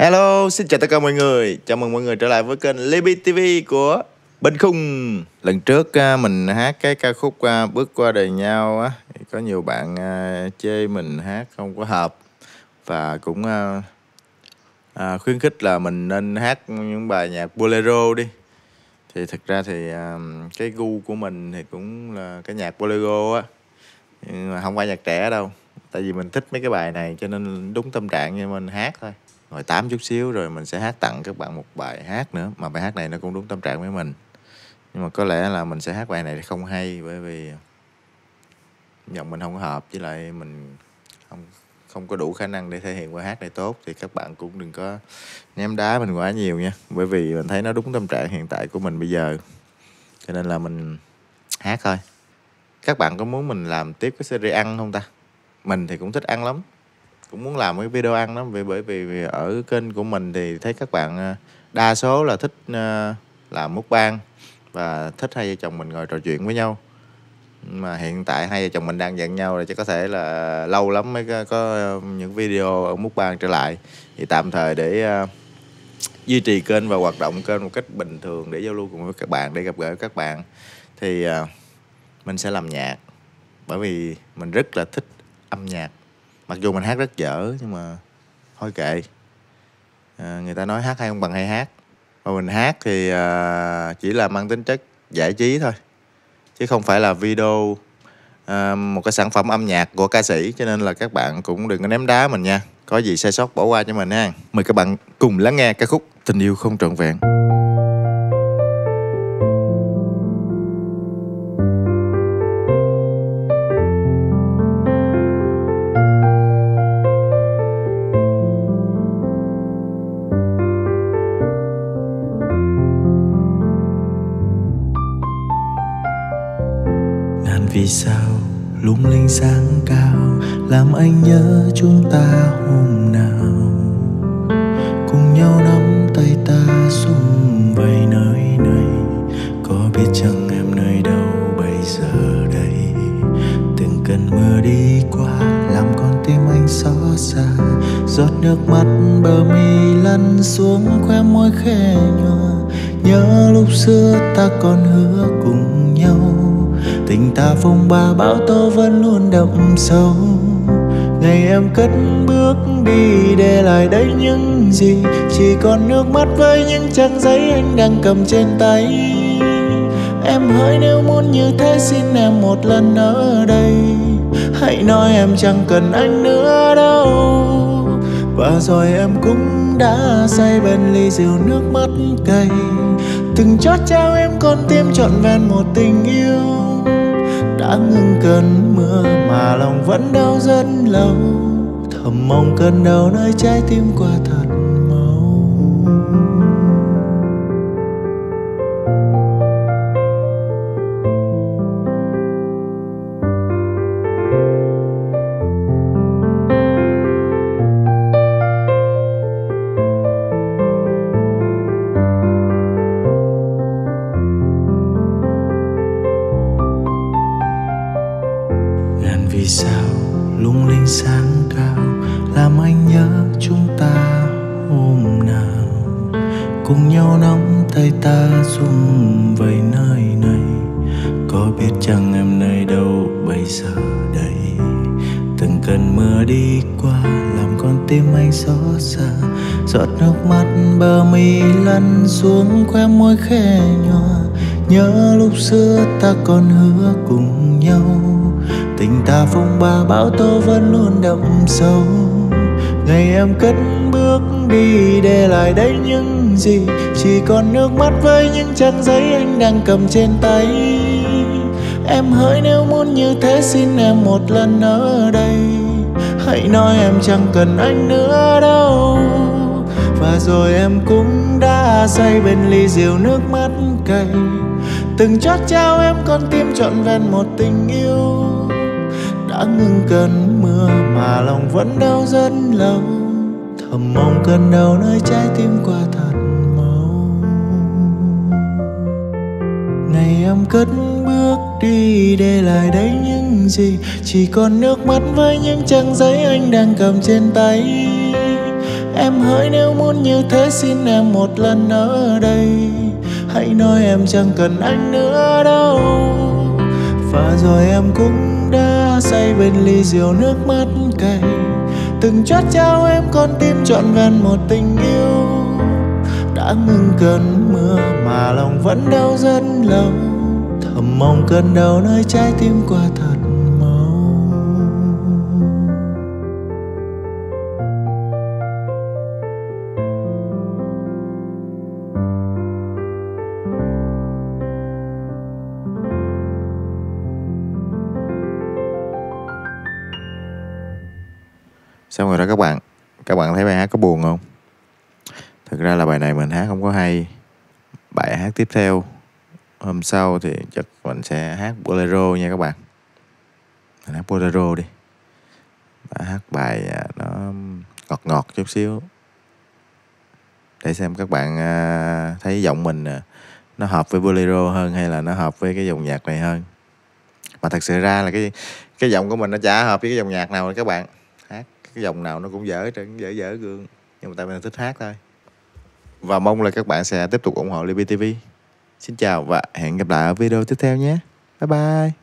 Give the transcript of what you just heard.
Hello, xin chào tất cả mọi người. Chào mừng mọi người trở lại với kênh Libby TV của Bên Khung. Lần trước à, mình hát cái ca khúc à, Bước qua đời nhau á, có nhiều bạn à, chê mình hát không có hợp và cũng khuyến khích là mình nên hát những bài nhạc bolero đi. Thì thực ra thì cái gu của mình thì cũng là cái nhạc bolero á, nhưng mà không phải nhạc trẻ đâu. Tại vì mình thích mấy cái bài này cho nên đúng tâm trạng như mình hát thôi ngồi tám chút xíu rồi mình sẽ hát tặng các bạn một bài hát nữa. Mà bài hát này nó cũng đúng tâm trạng với mình. Nhưng mà có lẽ là mình sẽ hát bài này không hay, bởi vì giọng mình không có hợp, với lại mình không không có đủ khả năng để thể hiện qua hát này tốt, thì các bạn cũng đừng có ném đá mình quá nhiều nha. Bởi vì mình thấy nó đúng tâm trạng hiện tại của mình bây giờ. Cho nên là mình hát thôi. Các bạn có muốn mình làm tiếp cái series ăn không ta? Mình thì cũng thích ăn lắm cũng muốn làm cái video ăn đó vì bởi vì ở kênh của mình thì thấy các bạn ờ, đa số là thích ờ, làm múc ban và thích hai vợ chồng mình ngồi trò chuyện với nhau. Mà hiện tại hai vợ chồng mình đang giận nhau rồi chứ có thể là lâu lắm mới có, có ờ, những video ở múc ban trở lại. Thì tạm thời để uh, duy trì kênh và hoạt động kênh một cách bình thường để giao lưu cùng với các bạn để gặp gỡ các bạn. Thì uh, mình sẽ làm nhạc bởi vì mình rất là thích âm nhạc mặc dù mình hát rất dở nhưng mà thôi kệ. À, người ta nói hát hay không bằng hay hát. Mà mình hát thì à, chỉ là mang tính chất giải trí thôi. Chứ không phải là video à, một cái sản phẩm âm nhạc của ca sĩ. Cho nên là các bạn cũng đừng có ném đá mình nha. Có gì sai sót bỏ qua cho mình ha. Mời các bạn cùng lắng nghe ca khúc tình yêu không trọn vẹn. Sao lung linh sáng cao làm anh nhớ chúng ta hôm nào? Cùng nhau nắm tay ta xung vầy nơi này, có biết chẳng em nơi đâu bây giờ đây? Từng cơn mưa đi qua làm con tim anh xót xa, giọt nước mắt bờ mi lăn xuống khoe môi khẽ nhòa. Nhớ lúc xưa ta còn hứa cùng tình ta phong ba, bão tố vẫn luôn đậm sâu. Ngày em cất bước đi để lại đây những gì? Chỉ còn nước mắt với những trang giấy anh đang cầm trên tay. Em hỡi nếu muốn như thế, xin em một lần ở đây. Hãy nói em chẳng cần anh nữa đâu. Và rồi em cũng đã say bên ly rượu nước mắt cay. Từng chót trao em con tim trọn vẹn một tình yêu đã ngưng cơn mưa mà lòng vẫn đau rất lâu. Thầm mong cơn đau nơi trái tim qua thật. Lung linh sáng cao, làm anh nhớ chúng ta hôm nào. Cùng nhau nắm tay ta rung vầy nơi này, có biết chăng em nơi đâu bây giờ đây. Từng cơn mưa đi qua, làm con tim anh xót xa. Giọt nước mắt bờ mi lăn xuống khoe môi khẽ nhòa. Nhớ lúc xưa ta còn hứa cùng nhau tình ta phong ba, bão tố vẫn luôn đậm sâu. Ngày em cất bước đi để lại đây những gì? Chỉ còn nước mắt với những trang giấy anh đang cầm trên tay. Em hỡi nếu muốn như thế, xin em một lần ở đây. Hãy nói em chẳng cần anh nữa đâu. Và rồi em cũng đã say bên ly rượu nước mắt cay. Từng chót trao em con tim trọn vẹn một tình yêu đã ngừng cơn mưa mà lòng vẫn đau rất lâu. Thầm mong cơn đau nơi trái tim qua thật mau. Ngày em cất bước đi để lại đấy những gì? Chỉ còn nước mắt với những trang giấy anh đang cầm trên tay. Em hỡi nếu muốn như thế xin em một lần ở đây. Hãy nói em chẳng cần anh nữa đâu. Và rồi em cũng đã say bên ly rượu nước mắt cay. Từng chót trao em con tim trọn vẹn một tình yêu. Đã ngừng cơn mưa mà lòng vẫn đau rất lâu. Thầm mong cơn đau nơi trái tim qua thật Xong rồi đó, các bạn Các bạn thấy bài hát có buồn không? Thực ra là bài này mình hát không có hay. Bài hát tiếp theo, Hôm sau thì chắc mình sẽ hát bolero nha các bạn. Mình hát bolero đi. Bài hát bài à, nó ngọt ngọt chút xíu. Để xem các bạn à, thấy giọng mình à, Nó hợp với bolero hơn hay là nó hợp với cái dòng nhạc này hơn. Mà thật sự ra là cái cái giọng của mình nó chả hợp với cái dòng nhạc nào các bạn cái dòng nào nó cũng dở trên dở dở gương. Nhưng mà tại mình thích hát thôi. Và mong là các bạn sẽ tiếp tục ủng hộ Libby TV xin chào và hẹn gặp lại ở video tiếp theo nhé. Bye bye.